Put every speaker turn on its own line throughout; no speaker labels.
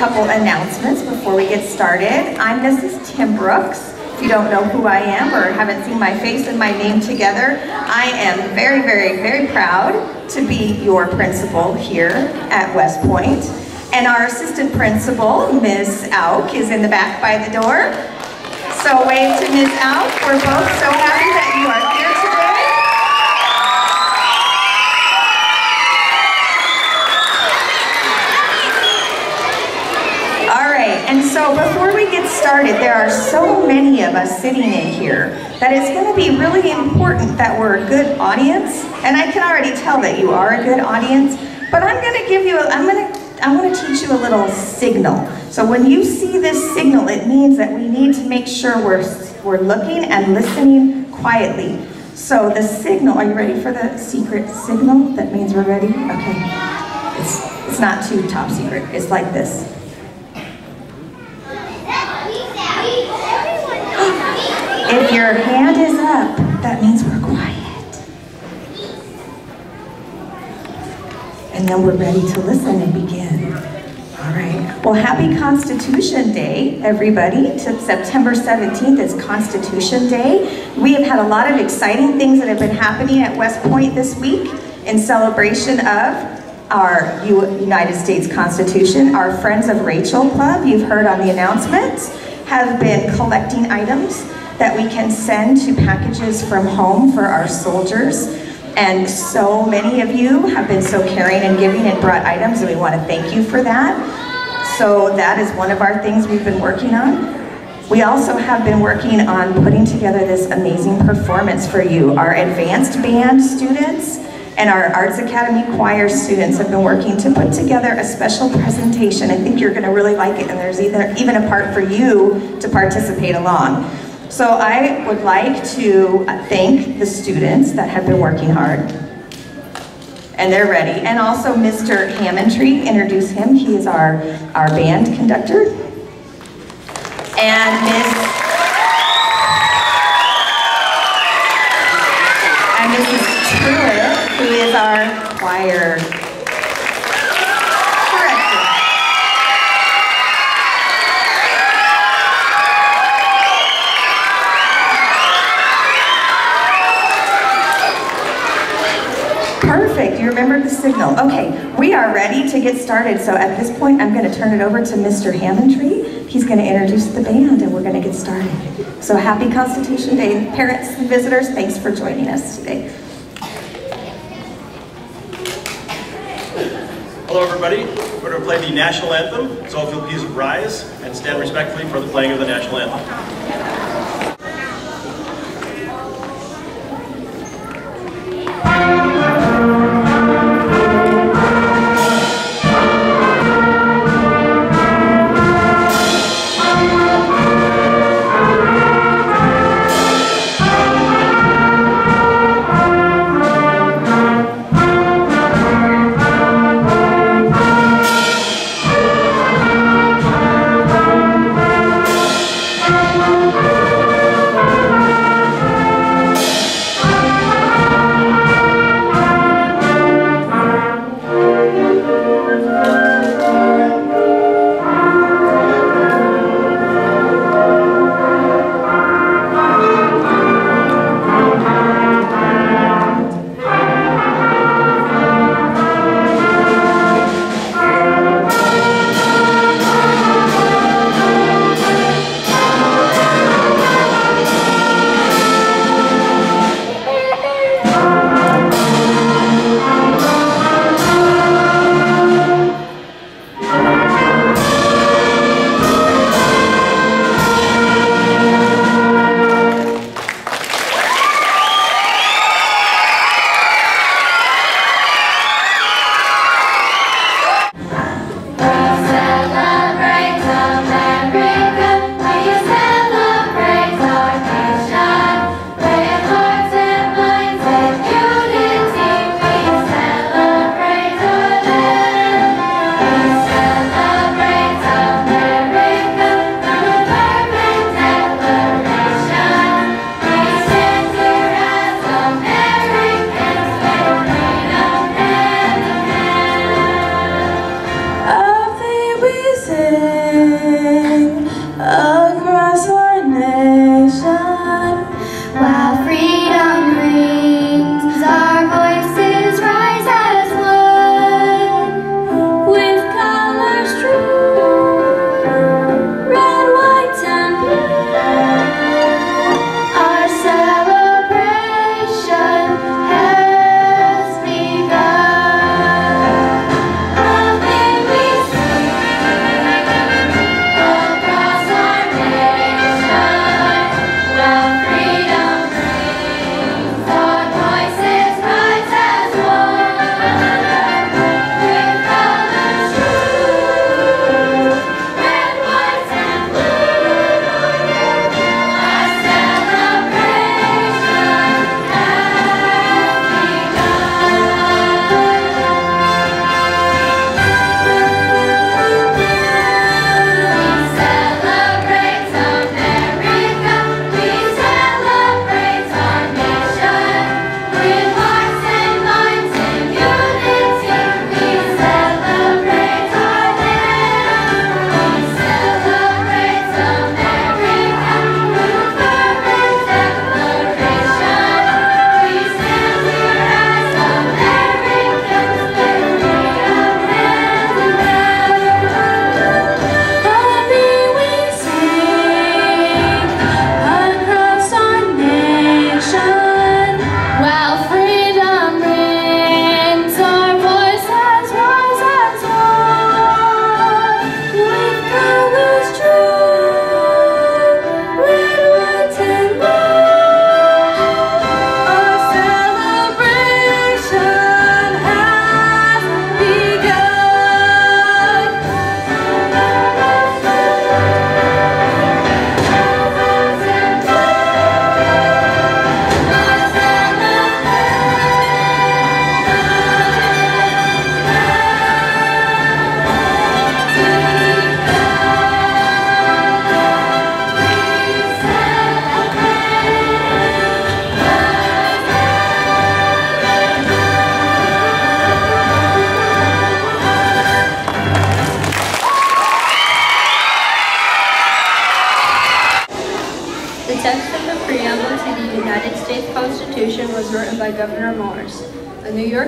couple announcements before we get started. I'm Mrs. Tim Brooks. If you don't know who I am or haven't seen my face and my name together, I am very, very, very proud to be your principal here at West Point. And our assistant principal, Ms. Auk, is in the back by the door. So wave to Ms. Auk. We're both so happy that you are And so before we get started, there are so many of us sitting in here that it's going to be really important that we're a good audience. And I can already tell that you are a good audience. But I'm going to give you, a, I'm going to, I want to teach you a little signal. So when you see this signal, it means that we need to make sure we're, we're looking and listening quietly. So the signal, are you ready for the secret signal? That means we're ready? Okay. It's, it's not too top secret. It's like this. If your hand is up, that means we're quiet. And then we're ready to listen and begin. All right. Well, happy Constitution Day, everybody. September 17th is Constitution Day. We have had a lot of exciting things that have been happening at West Point this week in celebration of our United States Constitution. Our Friends of Rachel Club, you've heard on the announcements, have been collecting items that we can send to packages from home for our soldiers. And so many of you have been so caring and giving and brought items, and we want to thank you for that. So that is one of our things we've been working on. We also have been working on putting together this amazing performance for you. Our advanced band students and our Arts Academy choir students have been working to put together a special presentation. I think you're going to really like it, and there's either, even a part for you to participate along. So I would like to thank the students that have been working hard. And they're ready. And also Mr. Hammondtree, introduce him. He is our, our band conductor. And Miss and Mrs. Truitt, who is our choir Perfect, you signal. Okay, we are ready to get started. So at this point, I'm gonna turn it over to Mr. Hammondtree. He's gonna introduce the band and we're gonna get started. So happy Constitution Day. Parents and visitors, thanks for joining us today.
Hello everybody, we're going to play the national anthem, so if you'll please rise and stand respectfully for the playing of the national anthem.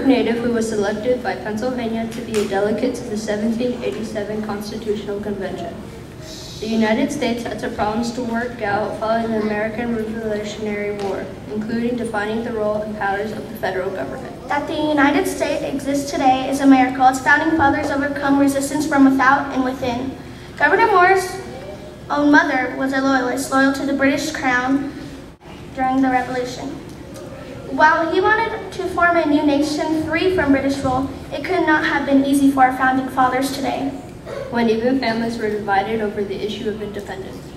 York native who was selected by Pennsylvania to be a delegate to the 1787 Constitutional Convention. The United States had some problems to work out following the American Revolutionary War, including defining the role and powers of the federal government.
That the United States exists today is a miracle. Its founding fathers overcome resistance from without and within. Gouverneur Morris' own mother was a loyalist, loyal to the British crown during the Revolution. While he wanted to form a new nation free from British rule, it could not have been easy for our founding fathers today.
When even families were divided over the issue of independence.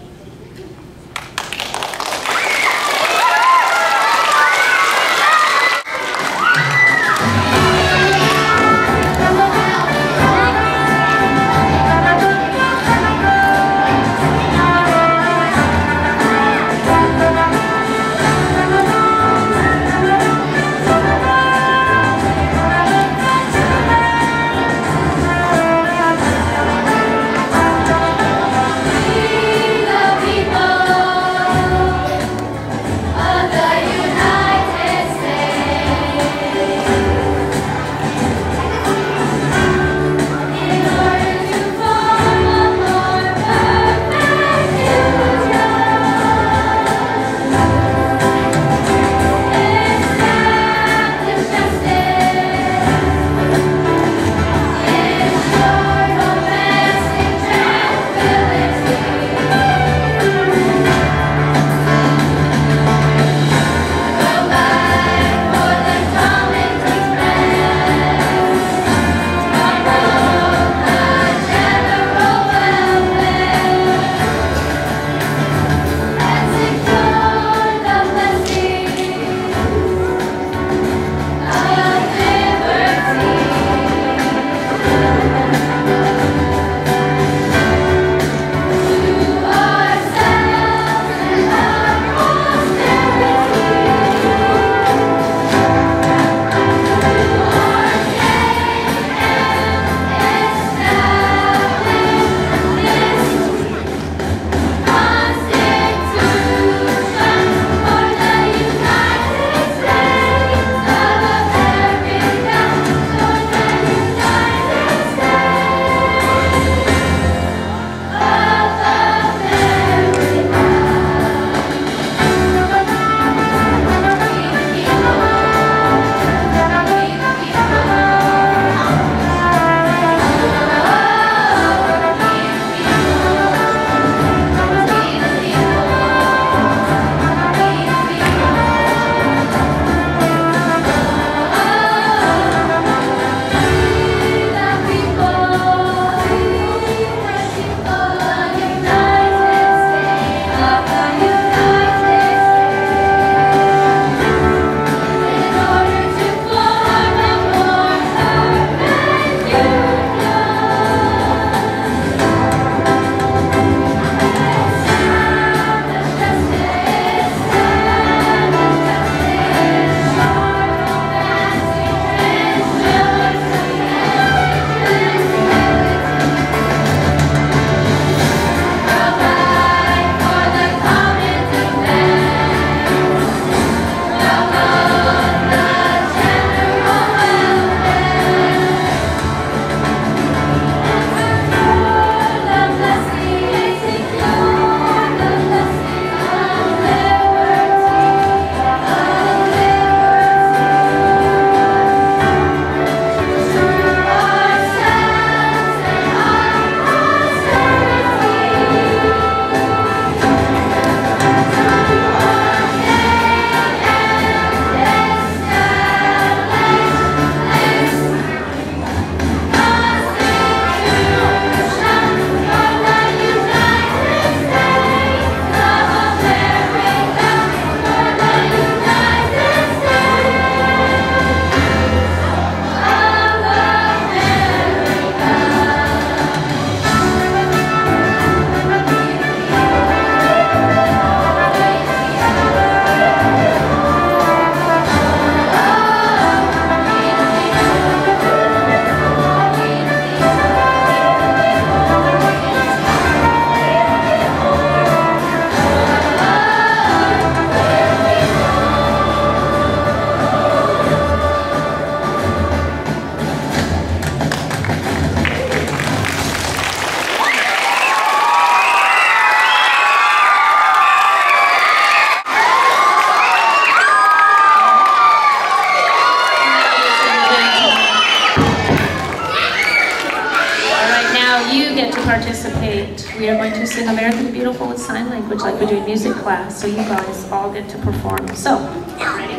Get to participate. We are going to sing American Beautiful with sign language like we do in music class, so you guys all get to perform. So, ready?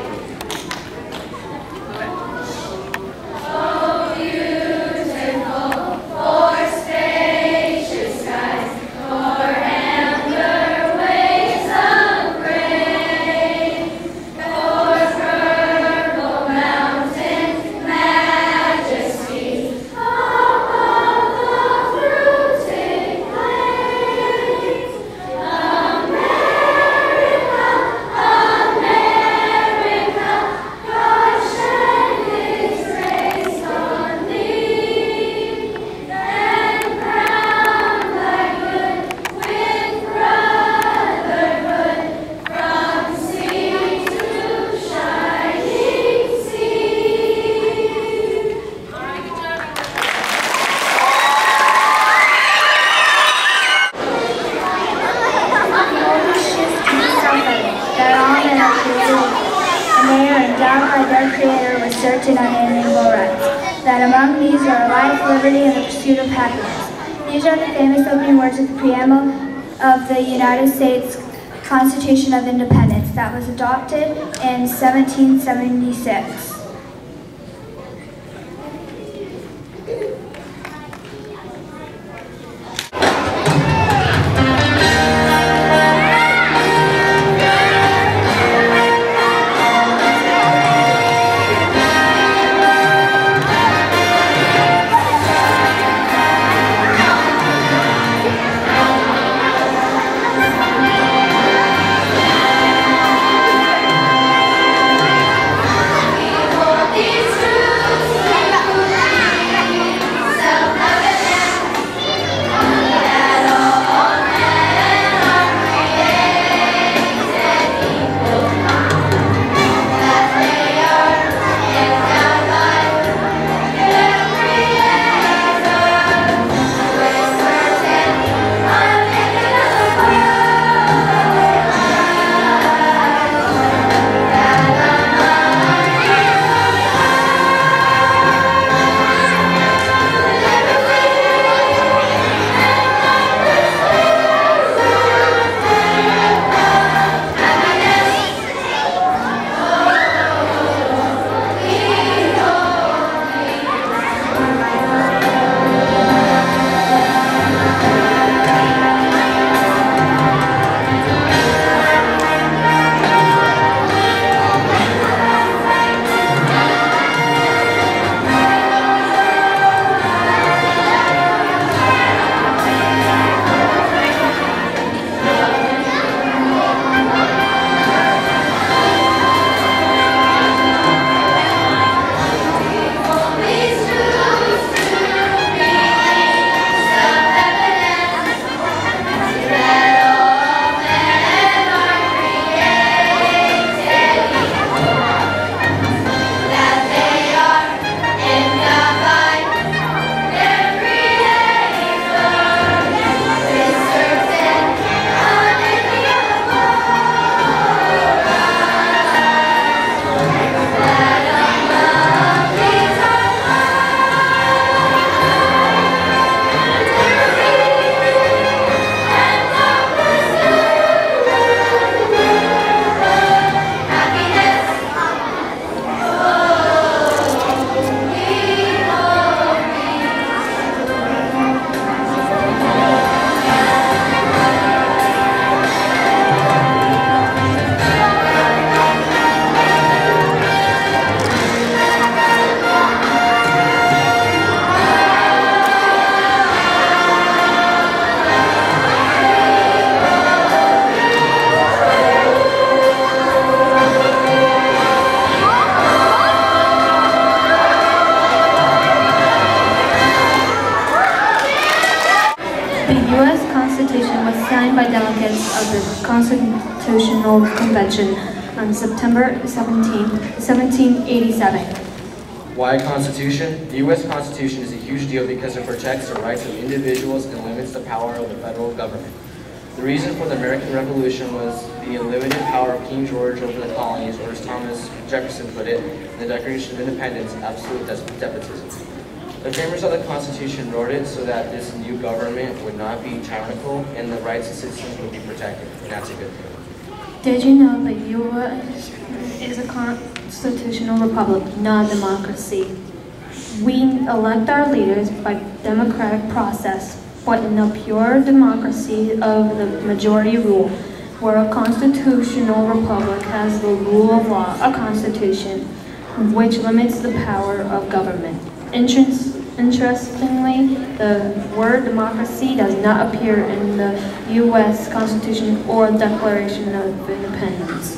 Delegates of the Constitutional Convention on September 17, 1787.
Why Constitution? The U.S. Constitution is a huge deal because it protects the rights of individuals and limits the power of the federal government. The reason for the American Revolution was the unlimited power of King George over the colonies, or as Thomas Jefferson put it, the Declaration of Independence, absolute despotism. The framers of the Constitution wrote it so that this new government would not be tyrannical and the rights of citizens would be protected, and that's a good thing.
Did you know that U.S. is a constitutional republic, not a democracy? We elect our leaders by democratic process, but in a pure democracy of the majority rule, where a constitutional republic has the rule of law, a constitution, which limits the power of government. Interest- Interestingly, the word democracy does not appear in the U.S. Constitution or Declaration of Independence.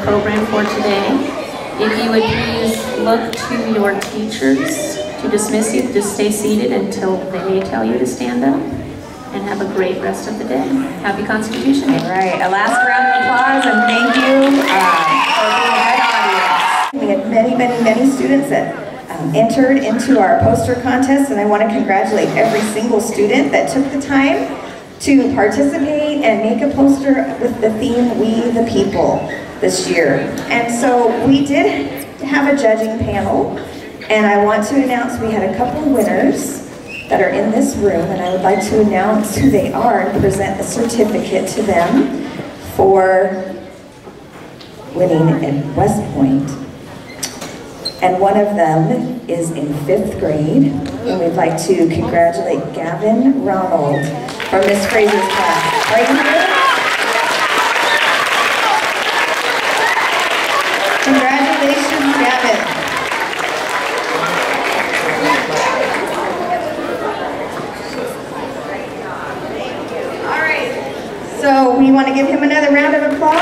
Program for today. If you would please look to your teachers to dismiss you, just stay seated until they tell you to stand up. And have a great rest of the day. Happy Constitution Day.
All right, a last round of applause and thank you uh, for being an audience. We had many, many, many students that um, entered into our poster contest and I want to congratulate every single student that took the time to participate and make a poster with the theme We the People this year. And so we did have a judging panel and I want to announce we had a couple winners that are in this room, and I would like to announce who they are and present a certificate to them for winning in West Point. And one of them is in fifth grade, and we'd like to congratulate Gavin Ronald from Miss Fraser's class. Right here? Congratulations, Gavin. All right. So we want to give him another round of applause.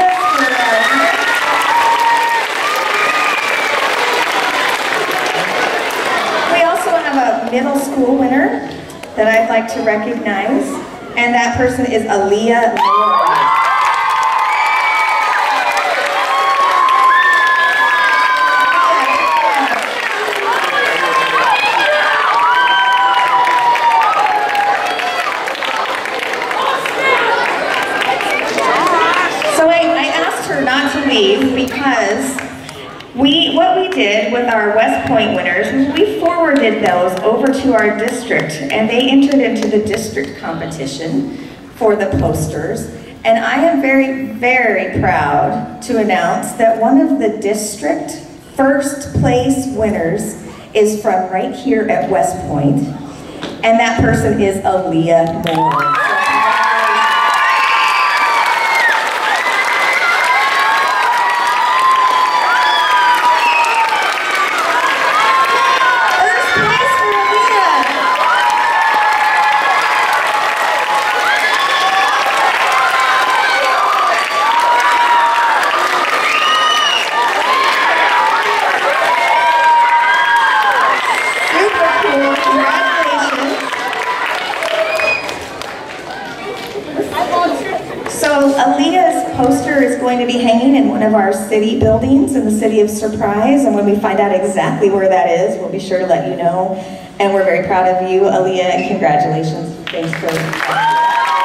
We also have a middle school winner that I'd like to recognize, and that person is Aaliyah. So I, I asked her not to leave because we, what we did with our West Point winners we forwarded those over to our district and they entered into the district competition for the posters. And I am very, very proud to announce that one of the district first place winners is from right here at West Point, and that person is Aaliyah Moore. First place for Aaliyah. Super cool, congratulations. So Aaliyah's poster is going to be hanging in one of our city buildings in the city of Surprise, and when we find out exactly where that is, we'll be sure to let you know. And we're very proud of you, Aaliyah, and congratulations. Thanks for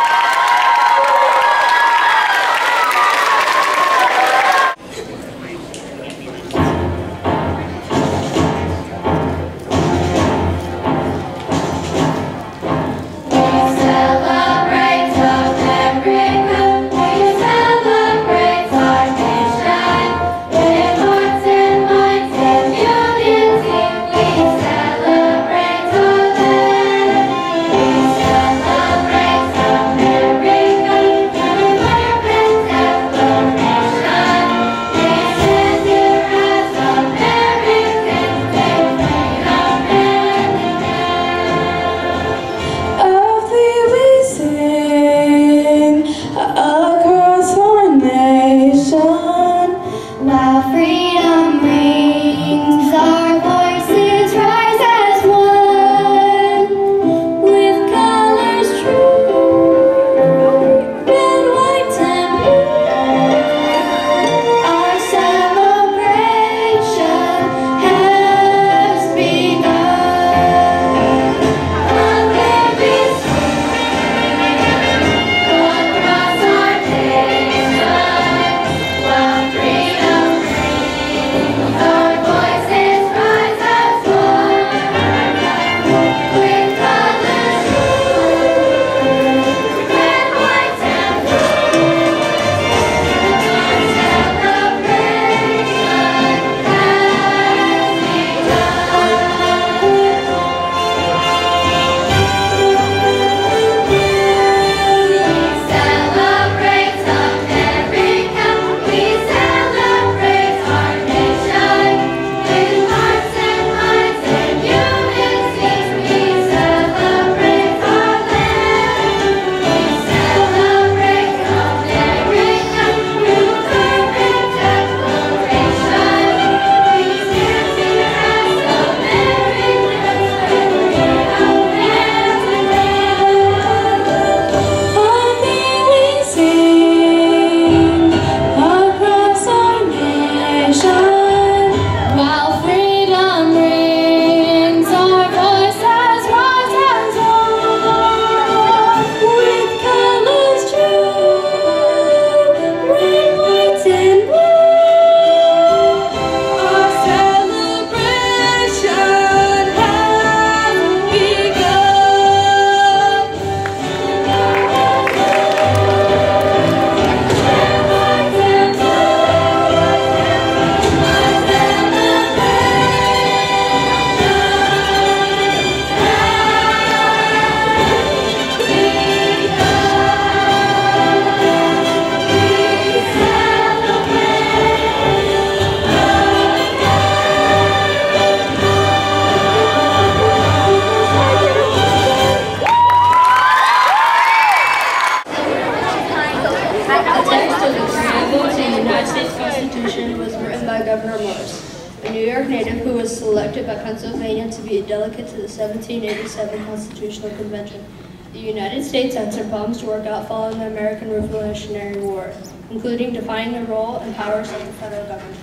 Had problems to work out following the American Revolutionary War, including defining the role and powers of the federal government.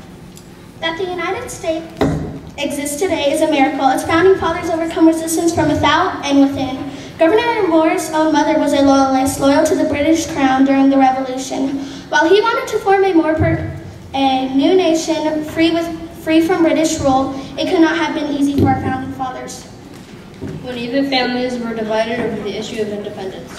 That the United States exists today is a miracle. Its founding fathers overcome resistance from without and within. Gouverneur Morris' own mother was a loyalist, loyal to the British crown during the Revolution. While he wanted to form a more per, a new nation free with free from British rule, it could not have been easy for our founding fathers.
When even families were divided over the issue of independence.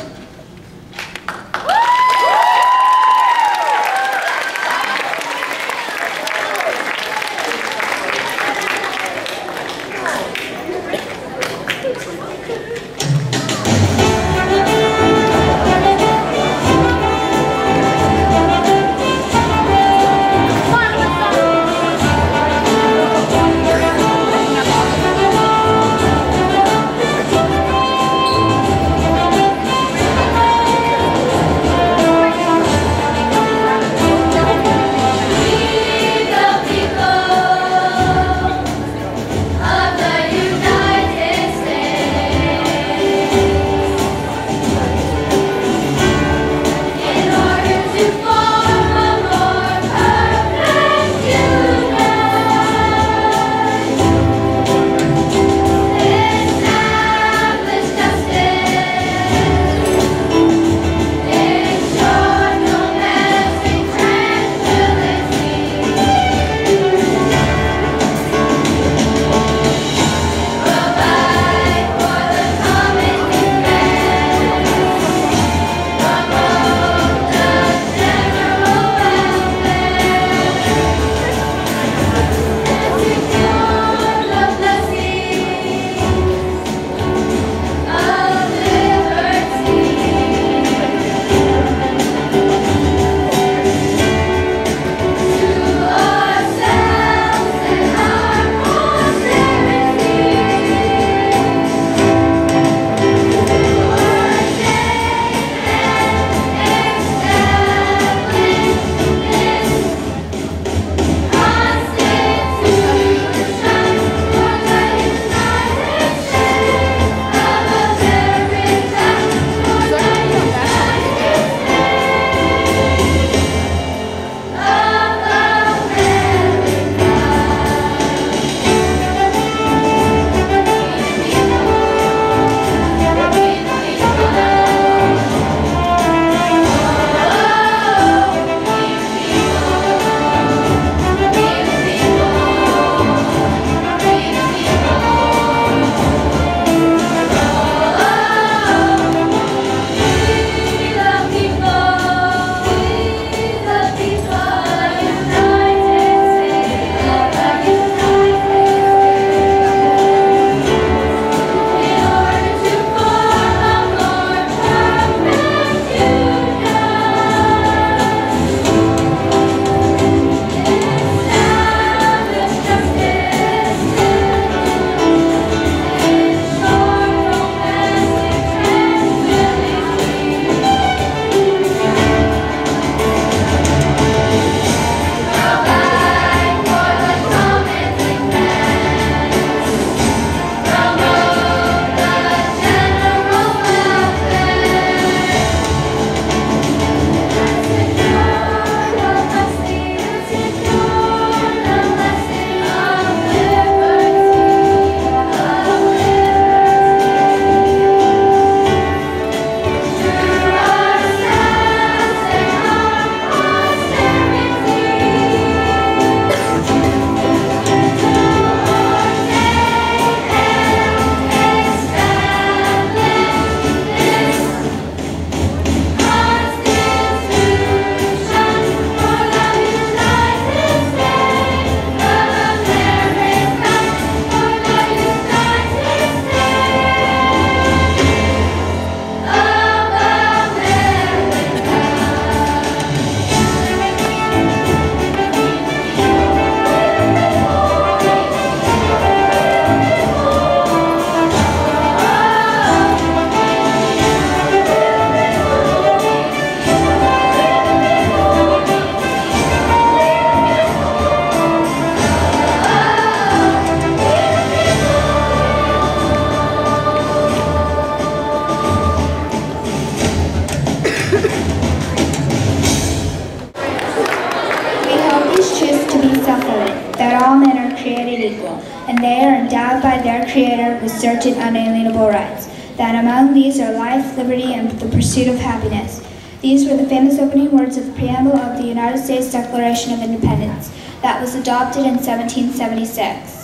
Equal, and they are endowed by their Creator with certain unalienable rights, that among these are life, liberty, and the pursuit of happiness. These were the famous opening words of the preamble of the United States Declaration of Independence that was adopted in 1776.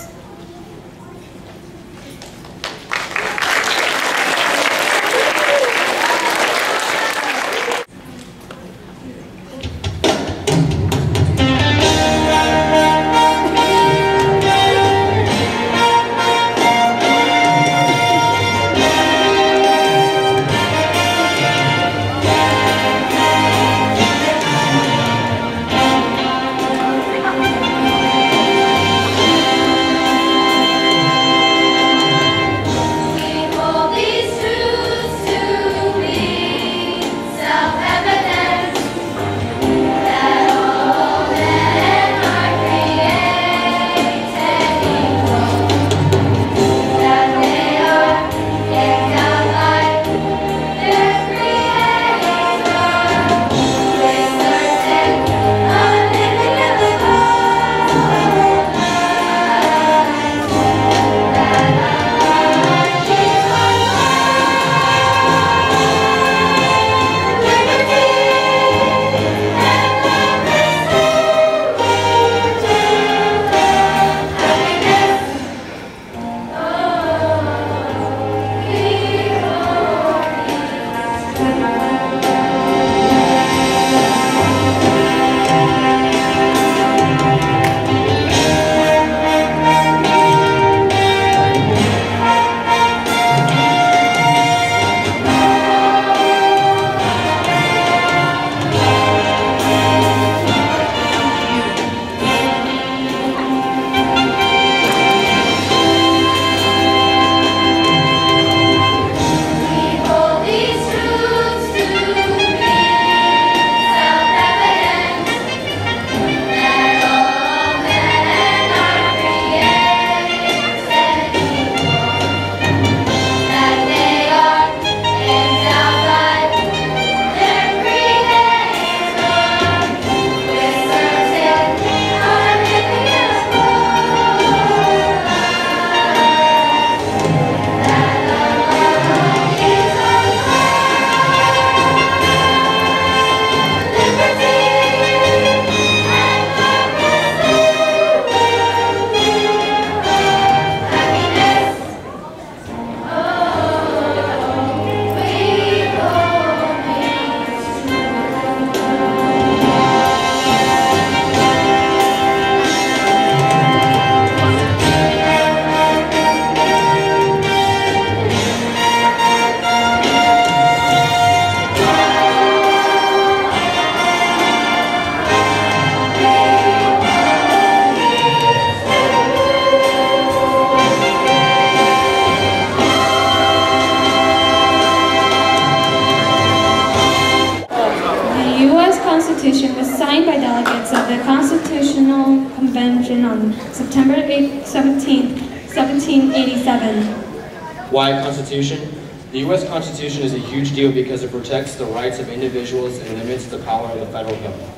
Constitution? The
U.S. Constitution is a huge deal because it protects the rights of individuals and limits the power of the federal government.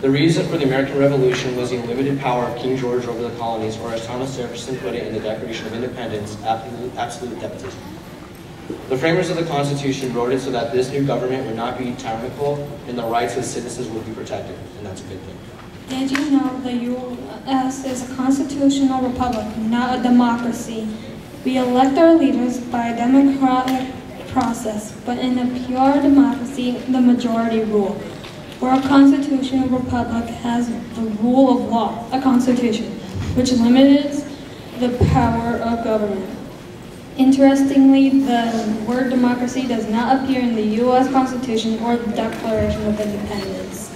The reason for the American Revolution was the unlimited power of King George over the colonies, or as Thomas Jefferson put it in the Declaration of Independence, absolute, despotism. The framers of the Constitution wrote it so that this new government would not be tyrannical and the rights of citizens would be protected, and that's a good thing.
Did you know the U.S. is a constitutional republic, not a democracy? We elect our leaders by a democratic process, but in a pure democracy, the majority rule. Where a constitutional republic has the rule of law, a constitution, which limits the power of government. Interestingly, the word democracy does not appear in the U.S. Constitution or the Declaration of Independence.